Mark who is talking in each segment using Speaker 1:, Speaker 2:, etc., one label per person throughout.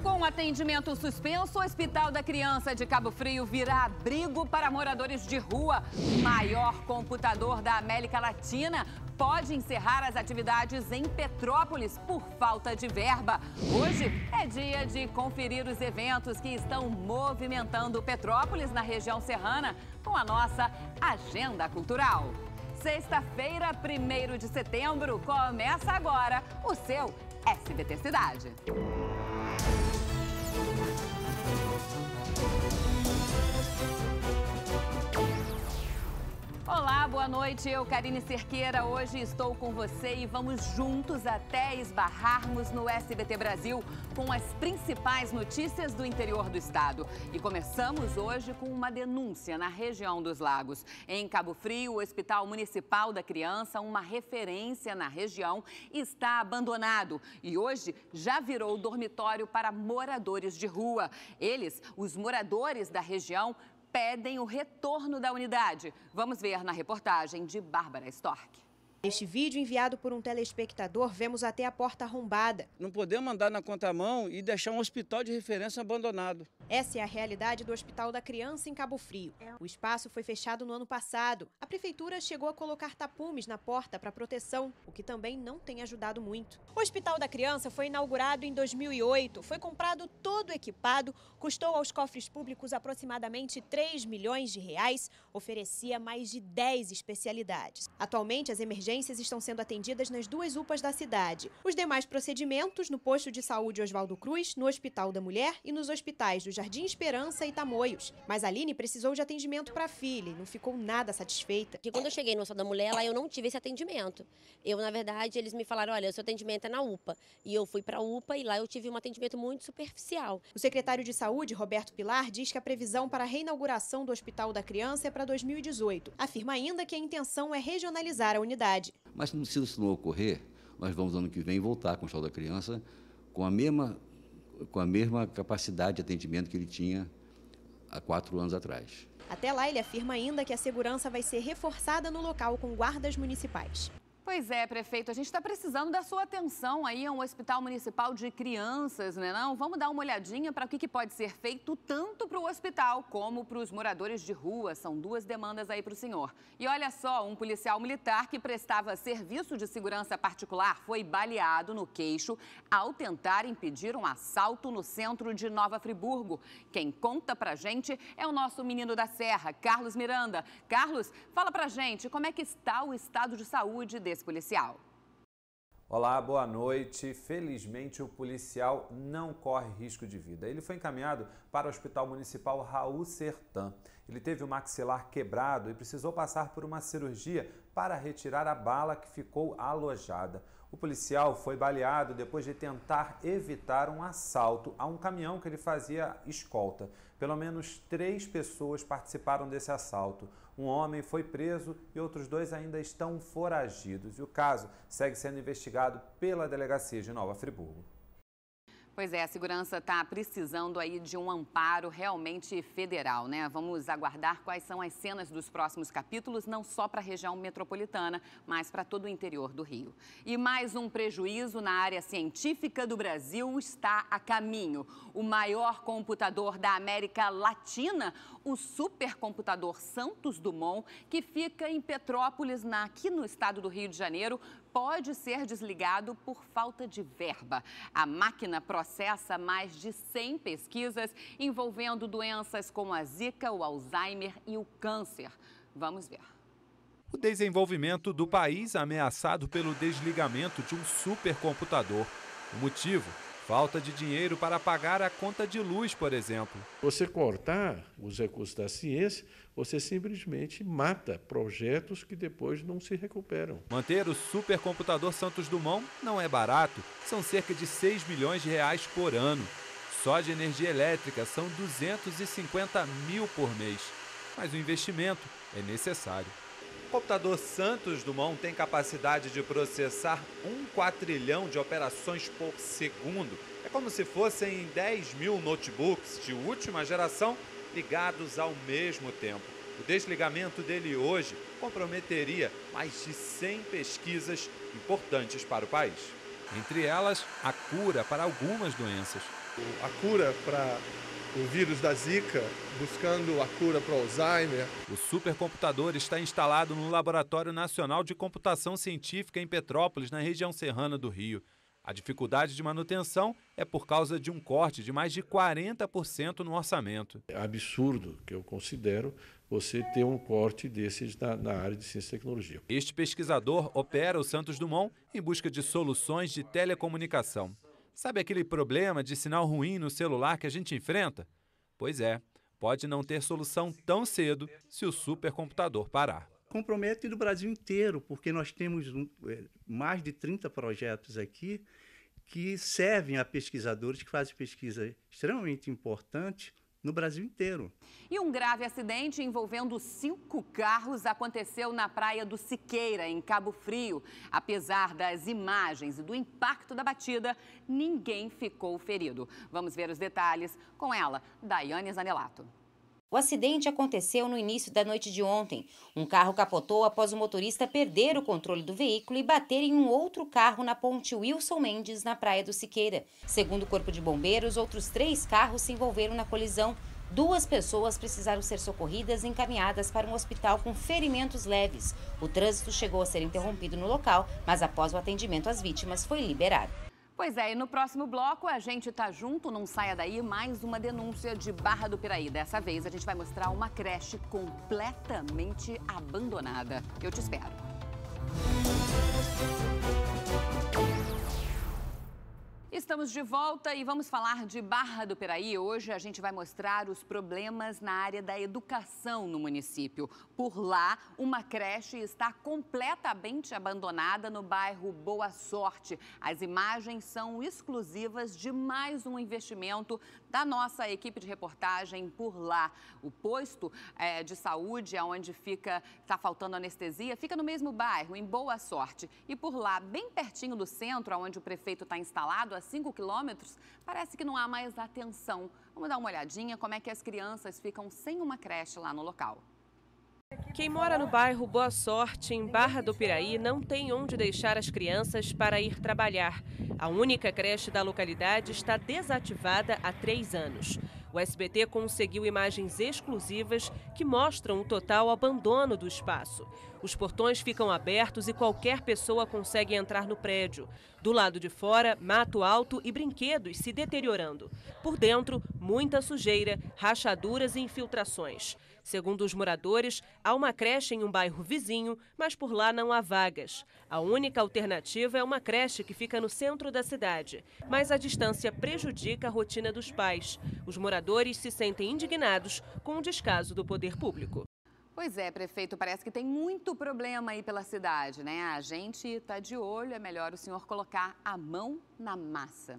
Speaker 1: Com atendimento suspenso, o Hospital da Criança de Cabo Frio virá abrigo para moradores de rua. Maior computador da América Latina pode encerrar as atividades em Petrópolis por falta de verba. Hoje é dia de conferir os eventos que estão movimentando Petrópolis na região serrana com a nossa agenda cultural. Sexta-feira, 1 de setembro, começa agora o seu SBT Cidade. Boa noite. Eu, Karine Cerqueira, hoje estou com você e vamos juntos até esbarrarmos no SBT Brasil com as principais notícias do interior do estado. E começamos hoje com uma denúncia na região dos Lagos. Em Cabo Frio, o Hospital Municipal da Criança, uma referência na região, está abandonado e hoje já virou dormitório para moradores de rua. Eles, os moradores da região, pedem o retorno da unidade. Vamos ver na reportagem de Bárbara Stork.
Speaker 2: Neste vídeo enviado por um telespectador, vemos até a porta arrombada.
Speaker 3: Não podemos andar na contramão e deixar um hospital de referência abandonado.
Speaker 2: Essa é a realidade do Hospital da Criança em Cabo Frio. O espaço foi fechado no ano passado. A prefeitura chegou a colocar tapumes na porta para proteção, o que também não tem ajudado muito. O Hospital da Criança foi inaugurado em 2008, foi comprado todo equipado, custou aos cofres públicos aproximadamente 3 milhões de reais, oferecia mais de 10 especialidades. Atualmente, as emergências estão sendo atendidas nas duas UPAs da cidade. Os demais procedimentos no posto de saúde Oswaldo Cruz, no Hospital da Mulher e nos hospitais do Jardim Esperança e Tamoios. Mas a Aline precisou de atendimento para a filha e não ficou nada satisfeita.
Speaker 4: Porque quando eu cheguei no Hospital da Mulher, lá eu não tive esse atendimento. Eu, na verdade, eles me falaram, olha, o seu atendimento é na UPA. E eu fui para a UPA e lá eu tive um atendimento muito superficial.
Speaker 2: O secretário de Saúde, Roberto Pilar, diz que a previsão para a reinauguração do Hospital da Criança é para 2018. Afirma ainda que a intenção é regionalizar a unidade.
Speaker 5: Mas se isso não ocorrer, nós vamos ano que vem voltar com o Hospital da Criança com a mesma, com a mesma capacidade de atendimento que ele tinha há quatro anos atrás.
Speaker 2: Até lá, ele afirma ainda que a segurança vai ser reforçada no local com guardas municipais.
Speaker 1: Pois é, prefeito, a gente está precisando da sua atenção aí a um hospital municipal de crianças, né não? Vamos dar uma olhadinha para o que, que, pode ser feito tanto para o hospital como para os moradores de rua. São duas demandas aí para o senhor. E olha só, um policial militar que prestava serviço de segurança particular foi baleado no queixo ao tentar impedir um assalto no centro de Nova Friburgo. Quem conta pra gente é o nosso menino da Serra, Carlos Miranda. Carlos, fala pra gente como é que está o estado de saúde policial.
Speaker 6: Olá, boa noite. Felizmente, o policial não corre risco de vida. Ele foi encaminhado para o Hospital Municipal Raul Sertan. Ele teve o maxilar quebrado e precisou passar por uma cirurgia para retirar a bala que ficou alojada. O policial foi baleado depois de tentar evitar um assalto a um caminhão que ele fazia escolta. Pelo menos três pessoas participaram desse assalto. Um homem foi preso e outros dois ainda estão foragidos. E o caso segue sendo investigado pela Delegacia de Nova Friburgo.
Speaker 1: Pois é, a segurança está precisando aí de um amparo realmente federal, né? Vamos aguardar quais são as cenas dos próximos capítulos, não só para a região metropolitana, mas para todo o interior do Rio. E mais um prejuízo na área científica do Brasil está a caminho. O maior computador da América Latina, o supercomputador Santos Dumont, que fica em Petrópolis, aqui no estado do Rio de Janeiro, pode ser desligado por falta de verba. A máquina processa mais de 100 pesquisas envolvendo doenças como a Zika, o Alzheimer e o câncer. Vamos ver.
Speaker 7: O desenvolvimento do país ameaçado pelo desligamento de um supercomputador. O motivo? Falta de dinheiro para pagar a conta de luz, por exemplo.
Speaker 8: Você cortar os recursos da ciência, você simplesmente mata projetos que depois não se recuperam.
Speaker 7: Manter o supercomputador Santos Dumont não é barato, são cerca de 6 milhões de reais por ano. Só de energia elétrica são 250 mil por mês. Mas o investimento é necessário. O computador Santos Dumont tem capacidade de processar um quatrilhão de operações por segundo. É como se fossem 10 mil notebooks de última geração ligados ao mesmo tempo. O desligamento dele hoje comprometeria mais de 100 pesquisas importantes para o país. Entre elas, a cura para algumas doenças.
Speaker 8: A cura para o vírus da Zika, buscando a cura para o Alzheimer.
Speaker 7: O supercomputador está instalado no Laboratório Nacional de Computação Científica em Petrópolis, na região serrana do Rio. A dificuldade de manutenção é por causa de um corte de mais de 40% no orçamento.
Speaker 8: É absurdo, que eu considero, você ter um corte desses na, na, área de ciência e tecnologia.
Speaker 7: Este pesquisador opera o Santos Dumont em busca de soluções de telecomunicação. Sabe aquele problema de sinal ruim no celular que a gente enfrenta? Pois é, pode não ter solução tão cedo se o supercomputador parar
Speaker 9: compromete no Brasil inteiro, porque nós temos é, mais de 30 projetos aqui que servem a pesquisadores que fazem pesquisa extremamente importante no Brasil inteiro.
Speaker 1: E um grave acidente envolvendo cinco carros aconteceu na praia do Siqueira, em Cabo Frio. Apesar das imagens e do impacto da batida, ninguém ficou ferido. Vamos ver os detalhes com ela, Daiane Zanelato.
Speaker 10: O acidente aconteceu no início da noite de ontem. Um carro capotou após o motorista perder o controle do veículo e bater em um outro carro na ponte Wilson Mendes, na Praia do Siqueira. Segundo o Corpo de Bombeiros, outros três carros se envolveram na colisão. Duas pessoas precisaram ser socorridas e encaminhadas para um hospital com ferimentos leves. O trânsito chegou a ser interrompido no local, mas após o atendimento às vítimas foi liberado.
Speaker 1: Pois é, e no próximo bloco a gente tá junto, não saia daí, mais uma denúncia de Barra do Piraí. Dessa vez a gente vai mostrar uma creche completamente abandonada. Eu te espero. Estamos de volta e vamos falar de Barra do Piraí. Hoje a gente vai mostrar os problemas na área da educação no município. Por lá, uma creche está completamente abandonada no bairro Boa Sorte. As imagens são exclusivas de mais um investimento da nossa equipe de reportagem por lá. O posto é, de saúde, onde fica, está faltando anestesia, fica no mesmo bairro, em Boa Sorte. E por lá, bem pertinho do centro, onde o prefeito está instalado, 5 quilômetros, parece que não há mais atenção. Vamos dar uma olhadinha como é que as crianças ficam sem uma creche lá no local.
Speaker 2: Quem mora no bairro Boa Sorte, em Barra do Piraí, não tem onde deixar as crianças para ir trabalhar. A única creche da localidade está desativada há três anos. O SBT conseguiu imagens exclusivas que mostram o total abandono do espaço. Os portões ficam abertos e qualquer pessoa consegue entrar no prédio. Do lado de fora, mato alto e brinquedos se deteriorando. Por dentro, muita sujeira, rachaduras e infiltrações. Segundo os moradores, há uma creche em um bairro vizinho, mas por lá não há vagas. A única alternativa é uma creche que fica no centro da cidade, mas a distância prejudica a rotina dos pais. Os moradores se sentem indignados com o descaso do poder público.
Speaker 1: Pois é, prefeito, parece que tem muito problema aí pela cidade, né? A gente está de olho, é melhor o senhor colocar a mão na massa.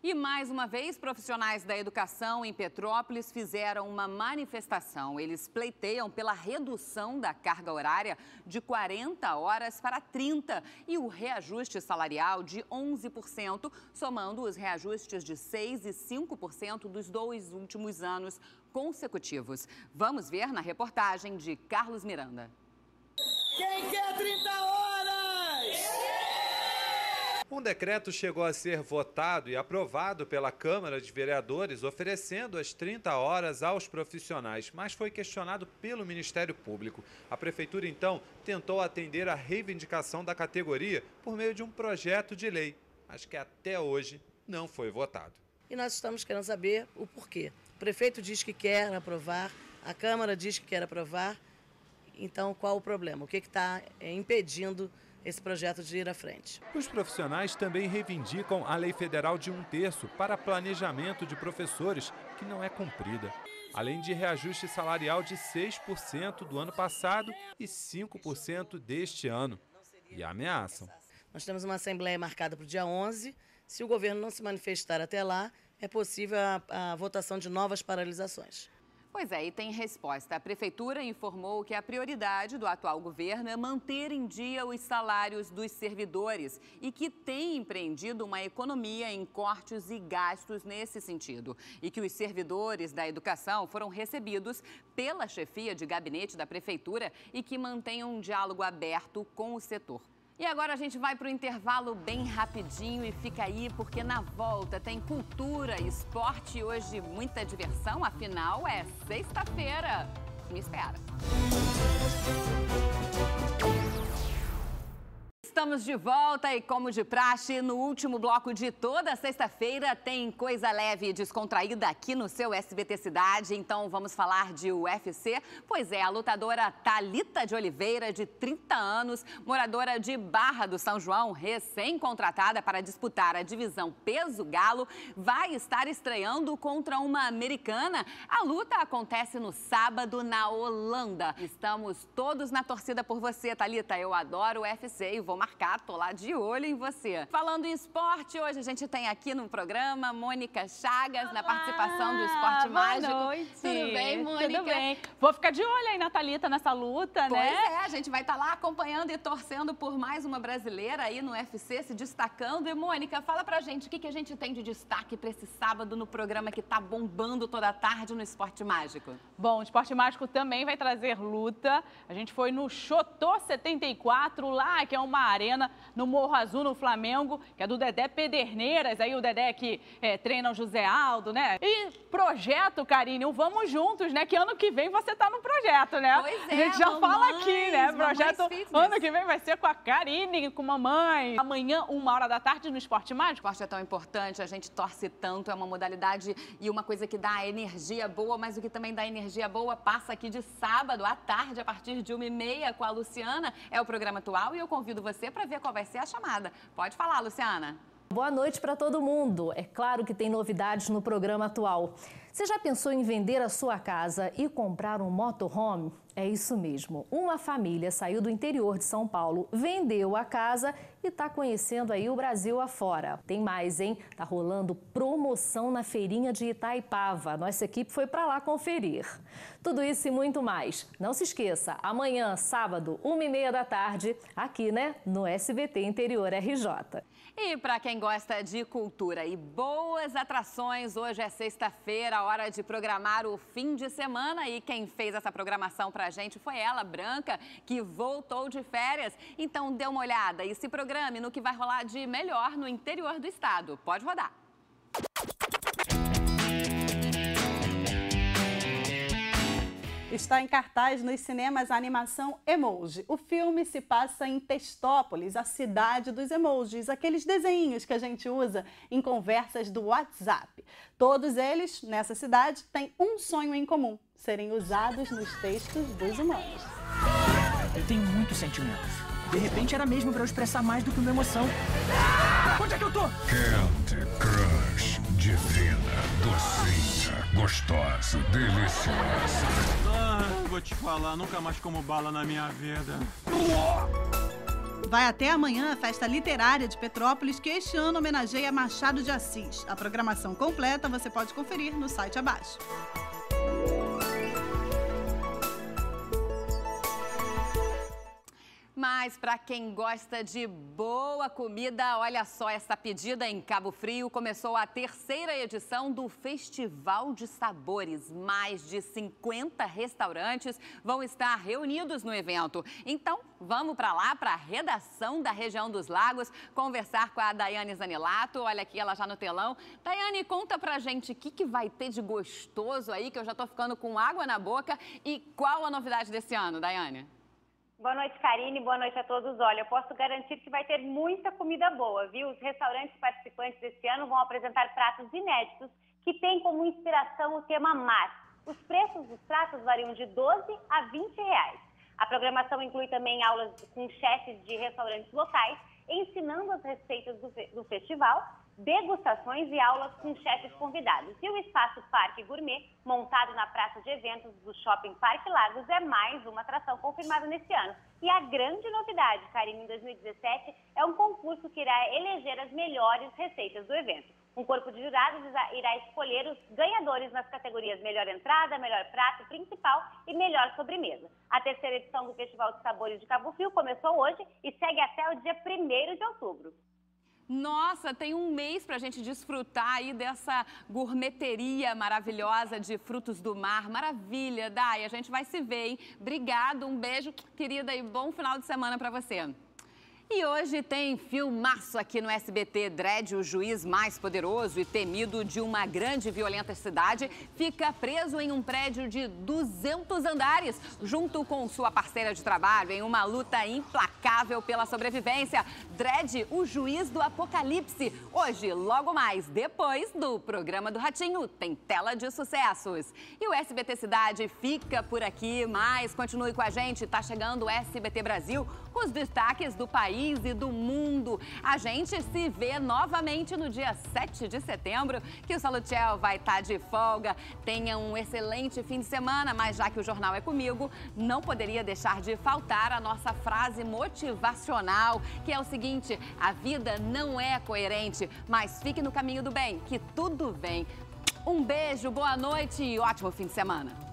Speaker 1: E mais uma vez, profissionais da educação em Petrópolis fizeram uma manifestação. Eles pleiteiam pela redução da carga horária de 40 horas para 30 e o reajuste salarial de 11%, somando os reajustes de 6 e 5% dos dois últimos anos consecutivos. Vamos ver na reportagem de Carlos Miranda.
Speaker 11: Quem quer 30 horas?
Speaker 7: Um decreto chegou a ser votado e aprovado pela Câmara de Vereadores, oferecendo as 30 horas aos profissionais, mas foi questionado pelo Ministério Público. A Prefeitura, então, tentou atender a reivindicação da categoria por meio de um projeto de lei, mas que até hoje não foi votado.
Speaker 12: E nós estamos querendo saber o porquê. O prefeito diz que quer aprovar, a Câmara diz que quer aprovar, então qual o problema? O que está é, impedindo esse projeto de ir à frente.
Speaker 7: Os profissionais também reivindicam a lei federal de um terço para planejamento de professores, que não é cumprida. Além de reajuste salarial de 6% do ano passado e 5% deste ano. E ameaçam.
Speaker 12: Nós temos uma assembleia marcada para o dia 11. Se o governo não se manifestar até lá, é possível a, a votação de novas paralisações.
Speaker 1: Pois é, e tem resposta. A Prefeitura informou que a prioridade do atual governo é manter em dia os salários dos servidores e que tem empreendido uma economia em cortes e gastos nesse sentido. E que os servidores da educação foram recebidos pela chefia de gabinete da Prefeitura e que mantenham um diálogo aberto com o setor. E agora a gente vai para o intervalo bem rapidinho e fica aí porque na volta tem cultura, esporte e hoje muita diversão, afinal é sexta-feira. Me espera. Estamos de volta e, como de praxe, no último bloco de toda sexta-feira tem coisa leve e descontraída aqui no seu SBT Cidade. Então vamos falar de UFC. Pois é, a lutadora Talita de Oliveira, de 30 anos, moradora de Barra do São João, recém-contratada para disputar a divisão peso galo, vai estar estreando contra uma americana. A luta acontece no sábado na Holanda. Estamos todos na torcida por você, Talita. Eu adoro UFC e vou marcar marcar, tô lá de olho em você. Falando em esporte, hoje a gente tem aqui no programa Mônica Chagas, Olá, na participação do Esporte
Speaker 13: boa
Speaker 1: Mágico.
Speaker 13: Noite.
Speaker 1: Tudo bem, Mônica?
Speaker 13: Tudo bem. Vou ficar de olho aí na Thalita nessa luta,
Speaker 1: pois
Speaker 13: né?
Speaker 1: Pois é, a gente vai estar tá lá acompanhando e torcendo por mais uma brasileira aí no UFC, se destacando. E, Mônica, fala pra gente o que, que a gente tem de destaque para esse sábado no programa que tá bombando toda a tarde no Esporte Mágico.
Speaker 13: Bom, o Esporte Mágico também vai trazer luta. A gente foi no Chotô 74, lá, que é uma arena no Morro Azul, no Flamengo, que é do Dedé Pederneiras, aí o Dedé que é, treina o José Aldo, né? E projeto, Karine, o Vamos Juntos, né? Que ano que vem você tá no projeto, né?
Speaker 1: Pois é,
Speaker 13: A gente já
Speaker 1: mamães,
Speaker 13: fala aqui, né? Projeto ano que vem vai ser com a Karine, com mamãe. Amanhã, uma hora da tarde, no Esporte Mágico.
Speaker 1: O esporte é tão importante, a gente torce tanto, é uma modalidade e uma coisa que dá energia boa, mas o que também dá energia boa passa aqui de sábado à tarde, a partir de uma e meia, com a Luciana. É o programa atual e eu convido você para ver qual vai ser a chamada. Pode falar, Luciana.
Speaker 14: Boa noite para todo mundo. É claro que tem novidades no programa atual. Você já pensou em vender a sua casa e comprar um motorhome? É isso mesmo. Uma família saiu do interior de São Paulo, vendeu a casa e está conhecendo aí o Brasil afora. Tem mais, hein? Tá rolando promoção na feirinha de Itaipava. Nossa equipe foi para lá conferir. Tudo isso e muito mais. Não se esqueça, amanhã, sábado, uma e meia da tarde, aqui, né, no SBT Interior RJ.
Speaker 1: E para quem gosta de cultura e boas atrações, hoje é sexta-feira, hora de programar o fim de semana. E quem fez essa programação para a gente foi ela, Branca, que voltou de férias. Então dê uma olhada e se programe no que vai rolar de melhor no interior do estado. Pode rodar.
Speaker 15: Está em cartaz nos cinemas a animação Emoji. O filme se passa em Testópolis, a cidade dos emojis, aqueles desenhos que a gente usa em conversas do WhatsApp. Todos eles, nessa cidade, têm um sonho em comum: serem usados nos textos dos humanos.
Speaker 16: Eu tenho muitos sentimentos. De repente era mesmo para eu expressar mais do que uma emoção. Onde é que eu tô?
Speaker 17: Candy Crush. Divina, docinha, gostosa, deliciosa.
Speaker 18: Ah, vou te falar, nunca mais como bala na minha vida.
Speaker 15: Vai até amanhã a festa literária de Petrópolis, que este ano homenageia Machado de Assis. A programação completa você pode conferir no site abaixo.
Speaker 1: Mas para quem gosta de boa comida, olha só essa pedida em Cabo Frio. Começou a terceira edição do Festival de Sabores. Mais de 50 restaurantes vão estar reunidos no evento. Então, vamos para lá, para a redação da região dos lagos, conversar com a Daiane Zanilato. Olha aqui ela já no telão. Daiane, conta pra gente o que, que vai ter de gostoso aí, que eu já tô ficando com água na boca. E qual a novidade desse ano, Daiane?
Speaker 19: Boa noite, Karine. Boa noite a todos. Olha, eu posso garantir que vai ter muita comida boa, viu? Os restaurantes participantes desse ano vão apresentar pratos inéditos que têm como inspiração o tema mar. Os preços dos pratos variam de 12 a 20 reais. A programação inclui também aulas com chefes de restaurantes locais, ensinando as receitas do, do festival degustações e aulas com chefes convidados. E o Espaço Parque Gourmet, montado na praça de eventos do Shopping Parque Lagos, é mais uma atração confirmada nesse ano. E a grande novidade, Karine, em 2017, é um concurso que irá eleger as melhores receitas do evento. Um corpo de jurados irá escolher os ganhadores nas categorias Melhor Entrada, Melhor Prato Principal e Melhor Sobremesa. A terceira edição do Festival de Sabores de Cabo Frio começou hoje e segue até o dia 1 de outubro.
Speaker 1: Nossa, tem um mês para a gente desfrutar aí dessa gourmeteria maravilhosa de frutos do mar. Maravilha, Dai, a gente vai se ver, hein? Obrigado, um beijo, querida, e bom final de semana para você. E hoje tem filmaço aqui no SBT. Dredd, o juiz mais poderoso e temido de uma grande e violenta cidade, fica preso em um prédio de 200 andares, junto com sua parceira de trabalho, em uma luta implacável pela sobrevivência. Dredd, o juiz do apocalipse. Hoje, logo mais, depois do programa do Ratinho, tem tela de sucessos. E o SBT Cidade fica por aqui, mas continue com a gente. Tá chegando o SBT Brasil, os destaques do país e do mundo. A gente se vê novamente no dia 7 de setembro, que o Salutiel vai estar tá de folga. Tenha um excelente fim de semana, mas já que o jornal é comigo, não poderia deixar de faltar a nossa frase motivacional, que é o seguinte: a vida não é coerente, mas fique no caminho do bem, que tudo vem. Um beijo, boa noite e ótimo fim de semana.